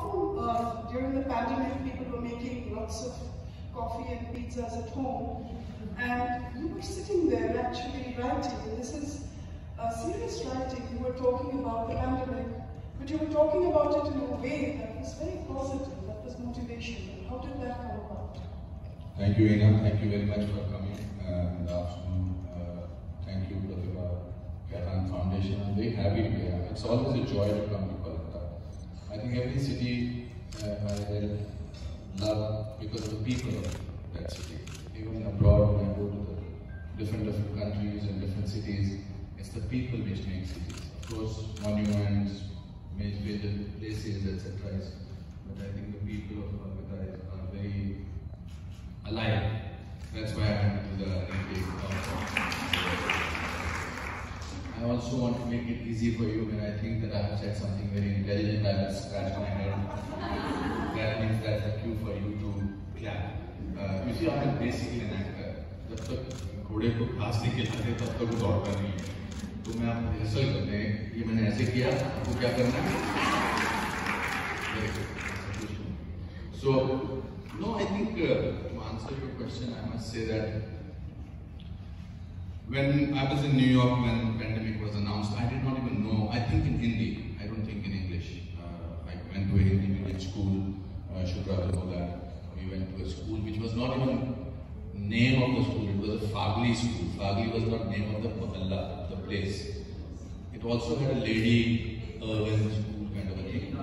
how uh, during the pandemic people were making lots of coffee and pizzas at home, and you were sitting there actually writing. And this is a serious writing. You were talking about the pandemic, but you were talking about it in a way that was very positive. That was motivation. How did that come about? Thank you, Ina. Thank you very much for coming uh, in the afternoon. Uh, thank you, Prabha Khaitan Foundation. I'm very happy to be here. It's always a joy to come. I think every city uh, I love because of the people of that city. Even abroad, when I go to the different different countries and different cities, it's the people which make cities. Of course, monuments, major places, etc. But I think the people of Kolkata are very alive. Also want to make it easy for you when I think that I have said something very intelligent, I will scratch my head. that means that's a cue for you to clap. Uh, you see, I'm basically an actor. जब तक घोड़े को घास नहीं खिलाते तब तक वो दौड़ता नहीं है तो मैं आप रिहर्सल करते हैं ये मैंने ऐसे किया आपको क्या करना है no, I think uh, to answer your question, I must say that when I was in New York when the pandemic was announced, I did not even know, I think in Hindi, I don't think in English. Uh, I went to a Hindi medium school, uh, should rather know that. We went to a school which was not even name of the school, it was a Fagli school. Fagli was not name of the mahalla, the place. It also had a lady urban school kind of a thing.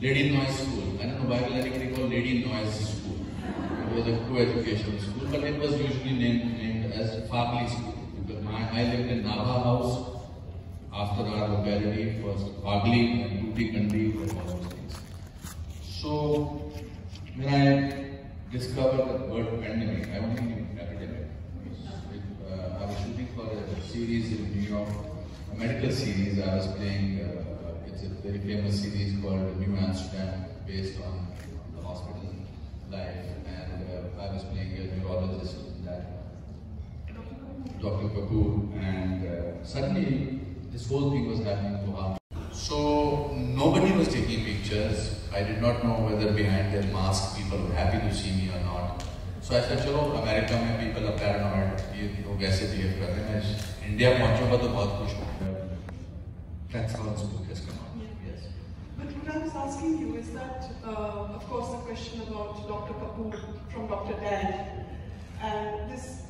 Lady Noise School. I don't know why will anybody call Lady Noise School. It was a co-educational school, but it was usually named, named as Fagli School. My, I lived in Nabha House. After our locality was Fagli and Tutti Kandi and all those things. So, when I discovered the word pandemic, I wasn't even academic. Uh, I was shooting for a series in New York, a medical series. I was playing uh, it's a very famous series called New Amsterdam, based on the hospital life, and uh, I was playing a neurologist in that, Dr. Kapoor, and uh, suddenly this whole thing was happening to her. So nobody was taking pictures. I did not know whether behind their mask people were happy to see me or not. So I said, चलो America में people are paranoid, ये लोग ऐसे behave कर रहे हैं, मैं India पहुंचूंगा तो बहुत खुश हूँ. That's how this book has come out. Yes. But what I was asking you is that, uh, of course, the question about Dr. Kapoor from Dr. Dan and this whole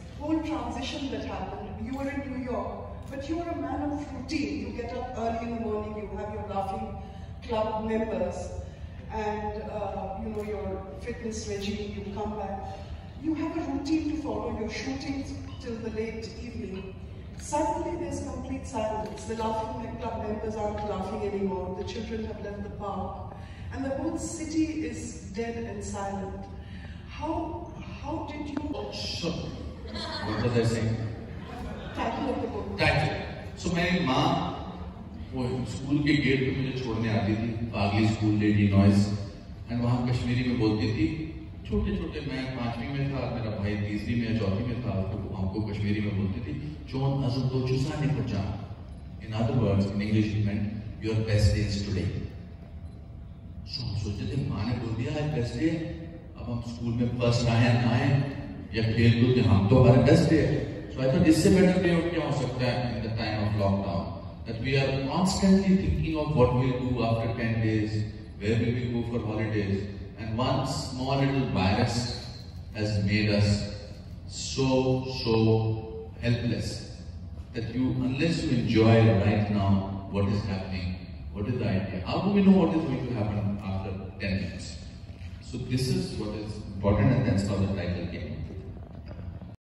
that happened. You were in New York, but you were a man of routine. You get up early in the morning, you have your laughing club members, and uh, you know your fitness regime. You come back. You have a routine to follow. You're shooting till the late evening. Suddenly there's complete silence. The laughing club members aren't laughing anymore. The children have left the park. And the whole city is dead and silent. How, how did you So, what was I saying? tackle सो मेरी माँ वो school के gate पे मुझे छोड़ने आती थी पागली स्कूल लेडी नॉइस एंड वहाँ कश्मीरी में बोलती थी छोटे छोटे मैं पांचवी में था मेरा भाई तीसरी में चौथी में था तो हमको कश्मीरी में बोलती थी जोन अजम तो चुसाने को जा in other words in English meant your best is today so हम सोचते थे माँ ने बोल दिया है बेस्ट डे अब हम स्कूल में फ़र्स्ट आए ना आए। या खेल कूद में हम तो हमारे बेस्ट डे है सो आई थॉट इससे बेटर डे और क्या हो सकता है in the time of lockdown that we are constantly thinking of what we'll do after 10 days, where will we go for holidays, and one small little virus has made us so, so helpless that you, unless you enjoy right now what is happening, what is the idea, how do we know what is going to happen after 10 minutes? So this is what is important and that's how the title came.